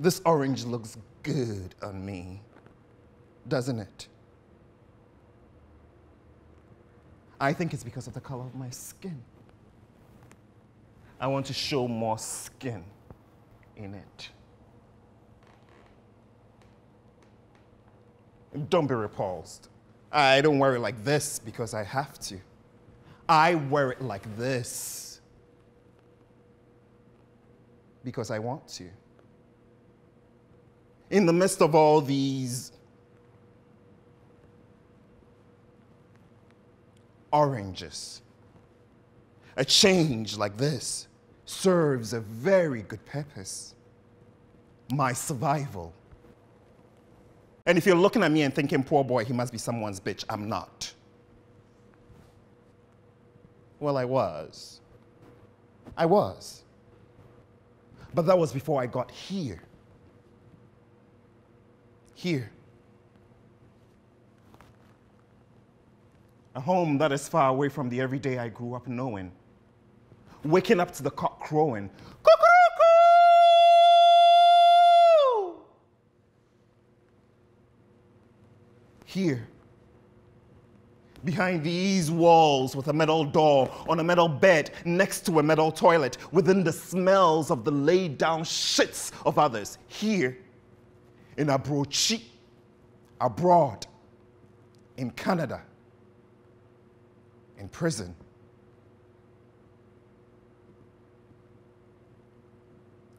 This orange looks good on me, doesn't it? I think it's because of the color of my skin. I want to show more skin in it. Don't be repulsed. I don't wear it like this because I have to. I wear it like this because I want to. In the midst of all these oranges, a change like this serves a very good purpose my survival. And if you're looking at me and thinking, poor boy, he must be someone's bitch, I'm not. Well, I was. I was. But that was before I got here. Here. A home that is far away from the everyday I grew up knowing. Waking up to the cock crowing. Here behind these walls with a metal door on a metal bed next to a metal toilet within the smells of the laid down shits of others here in Abrokyire, abroad, in Canada, in prison.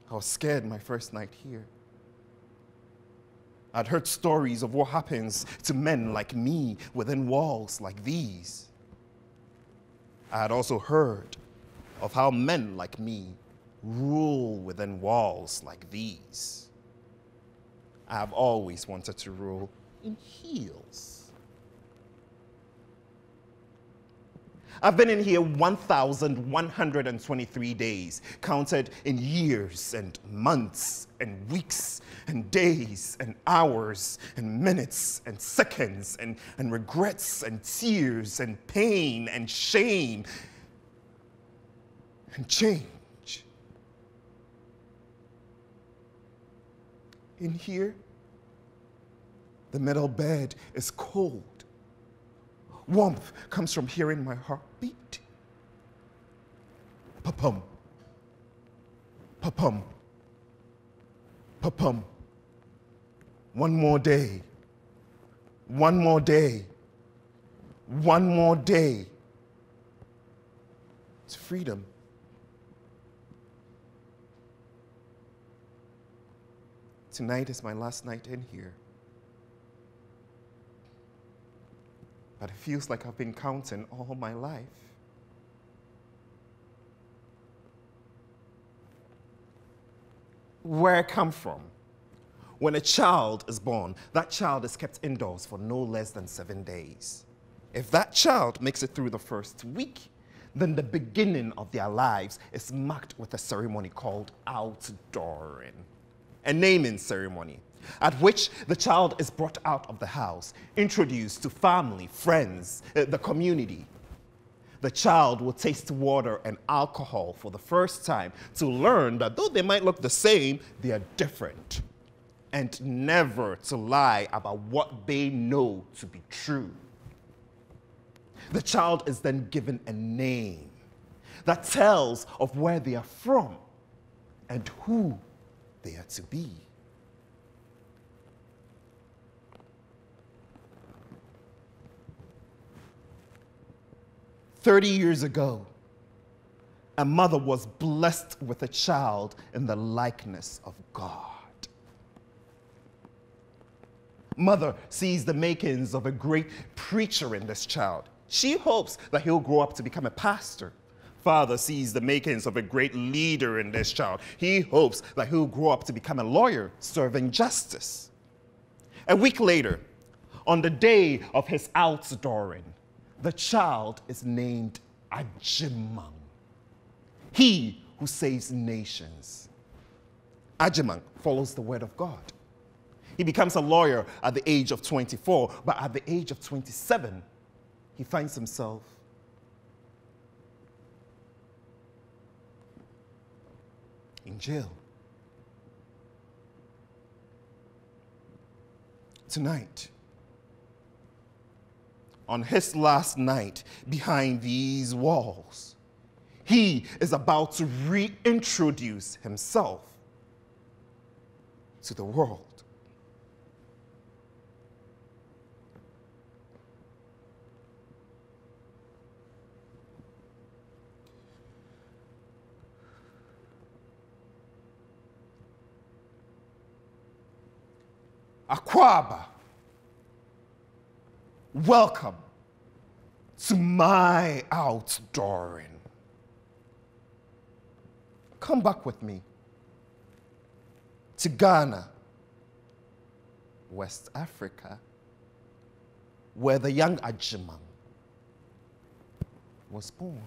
I was scared my first night here. I'd heard stories of what happens to men like me within walls like these. I had also heard of how men like me rule within walls like these. I have always wanted to rule in heels. I've been in here 1,123 days, counted in years and months and weeks and days and hours and minutes and seconds and, and regrets and tears and pain and shame and change. In here, the metal bed is cold Warmth comes from hearing my heart beat. Papum. Papum. Papum. One more day. One more day. One more day. It's freedom. Tonight is my last night in here. but it feels like I've been counting all my life. Where I come from, when a child is born, that child is kept indoors for no less than seven days. If that child makes it through the first week, then the beginning of their lives is marked with a ceremony called outdooring, a naming ceremony at which the child is brought out of the house, introduced to family, friends, uh, the community. The child will taste water and alcohol for the first time to learn that though they might look the same, they are different. And never to lie about what they know to be true. The child is then given a name that tells of where they are from and who they are to be. 30 years ago, a mother was blessed with a child in the likeness of God. Mother sees the makings of a great preacher in this child. She hopes that he'll grow up to become a pastor. Father sees the makings of a great leader in this child. He hopes that he'll grow up to become a lawyer serving justice. A week later, on the day of his outdooring, the child is named Agyeman, he who saves nations. Agyeman follows the word of God. He becomes a lawyer at the age of 24, but at the age of 27, he finds himself in jail. Tonight, on his last night behind these walls, he is about to reintroduce himself to the world. Akwaaba, welcome to my outdooring. Come back with me to Ghana, West Africa, where the young Agyeman was born.